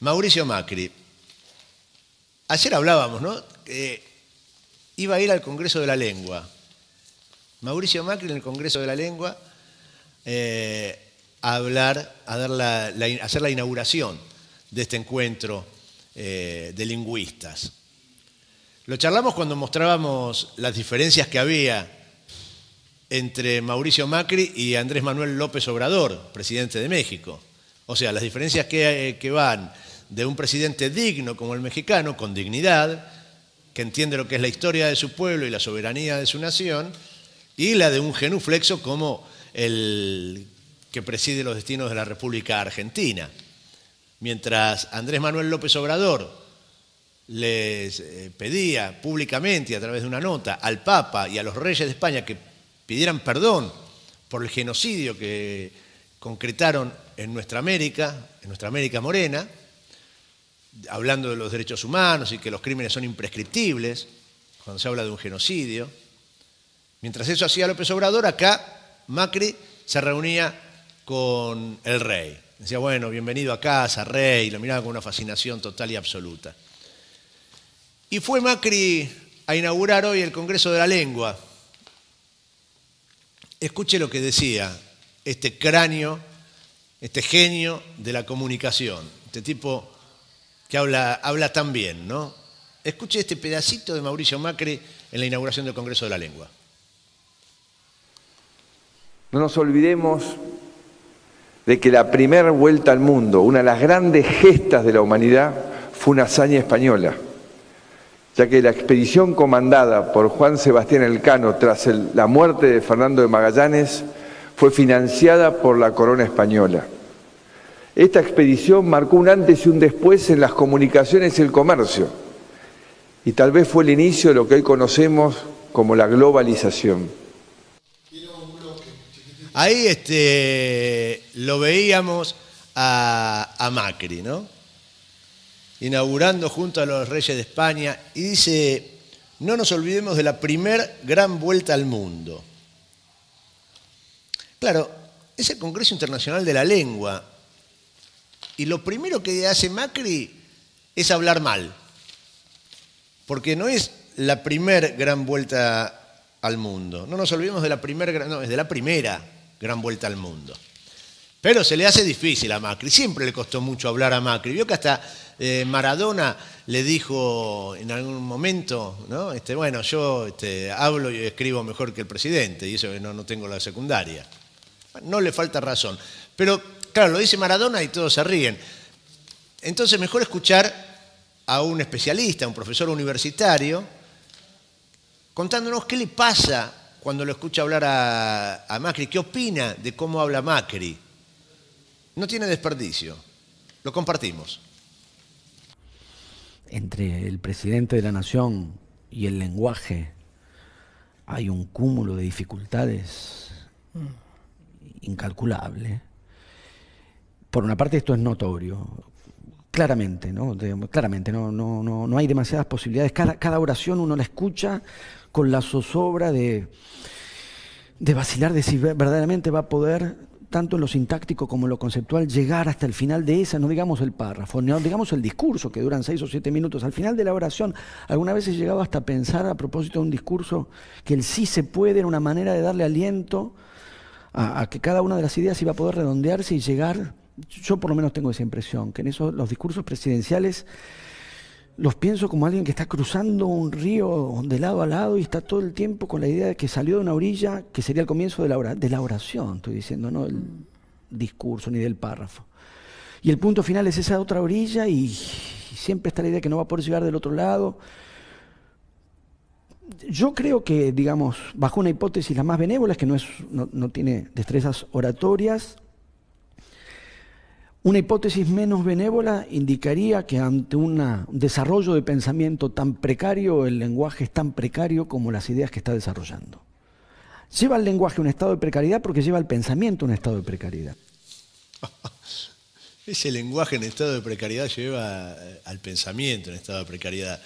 Mauricio Macri. Ayer hablábamos, ¿no? Iba a ir al Congreso de la Lengua. Mauricio Macri en el Congreso de la Lengua eh, a hablar, a, dar la, hacer la inauguración de este encuentro eh, de lingüistas. Lo charlamos cuando mostrábamos las diferencias que había entre Mauricio Macri y Andrés Manuel López Obrador, presidente de México. O sea, las diferencias que, que van de un presidente digno como el mexicano, con dignidad, que entiende lo que es la historia de su pueblo y la soberanía de su nación, y la de un genuflexo como el que preside los destinos de la República Argentina. Mientras Andrés Manuel López Obrador les eh, pedía públicamente y a través de una nota al Papa y a los reyes de España que pidieran perdón por el genocidio que concretaron en nuestra América, en nuestra América morena, hablando de los derechos humanos y que los crímenes son imprescriptibles, cuando se habla de un genocidio. Mientras eso hacía López Obrador, acá Macri se reunía con el rey. Decía, bueno, bienvenido a casa, rey, lo miraba con una fascinación total y absoluta. Y fue Macri a inaugurar hoy el Congreso de la Lengua. Escuche lo que decía este cráneo, este genio de la comunicación, este tipo que habla, habla tan bien, ¿no? Escuche este pedacito de Mauricio Macri en la inauguración del Congreso de la Lengua. No nos olvidemos de que la primera vuelta al mundo, una de las grandes gestas de la humanidad, fue una hazaña española, ya que la expedición comandada por Juan Sebastián Elcano tras la muerte de Fernando de Magallanes fue financiada por la corona española. Esta expedición marcó un antes y un después en las comunicaciones y el comercio, y tal vez fue el inicio de lo que hoy conocemos como la globalización. Ahí este, lo veíamos a, Macri, ¿no? Inaugurando junto a los reyes de España y dice, no nos olvidemos de la primer gran vuelta al mundo. Claro, es el Congreso Internacional de la Lengua, y lo primero que hace Macri es hablar mal, porque no es la primer gran vuelta al mundo. No nos olvidemos de la primera, no, es de la primera gran vuelta al mundo. Pero se le hace difícil a Macri, siempre le costó mucho hablar a Macri. Vio que hasta eh, Maradona le dijo en algún momento, ¿no? Este, bueno, yo este, hablo y escribo mejor que el presidente, y eso no, no tengo la secundaria. No le falta razón. Pero Claro, lo dice Maradona y todos se ríen. Entonces, mejor escuchar a un especialista, a un profesor universitario, contándonos qué le pasa cuando lo escucha hablar a, Macri, qué opina de cómo habla Macri. No tiene desperdicio. Lo compartimos. Entre el presidente de la nación y el lenguaje hay un cúmulo de dificultades incalculable. Por una parte esto es notorio, claramente, ¿no? claramente, no, no, no, no hay demasiadas posibilidades. Cada, cada oración uno la escucha con la zozobra de, de vacilar de si verdaderamente va a poder, tanto en lo sintáctico como en lo conceptual, llegar hasta el final de esa, no digamos el párrafo, no digamos el discurso, que duran seis o siete minutos. Al final de la oración, alguna vez he llegado hasta pensar a propósito de un discurso que el sí se puede era una manera de darle aliento a, a que cada una de las ideas iba a poder redondearse y llegar yo por lo menos tengo esa impresión, que en esos los discursos presidenciales los pienso como alguien que está cruzando un río de lado a lado y está todo el tiempo con la idea de que salió de una orilla, que sería el comienzo de la, de la oración, estoy diciendo, no el discurso ni del párrafo. Y el punto final es esa otra orilla y, siempre está la idea de que no va a poder llegar del otro lado. Yo creo que, digamos, bajo una hipótesis la más benévola, es que no, es, no, no tiene destrezas oratorias, una hipótesis menos benévola indicaría que ante un desarrollo de pensamiento tan precario, el lenguaje es tan precario como las ideas que está desarrollando. Lleva el lenguaje un estado de precariedad porque lleva el pensamiento un estado de precariedad. Ese lenguaje en estado de precariedad lleva al pensamiento en estado de precariedad.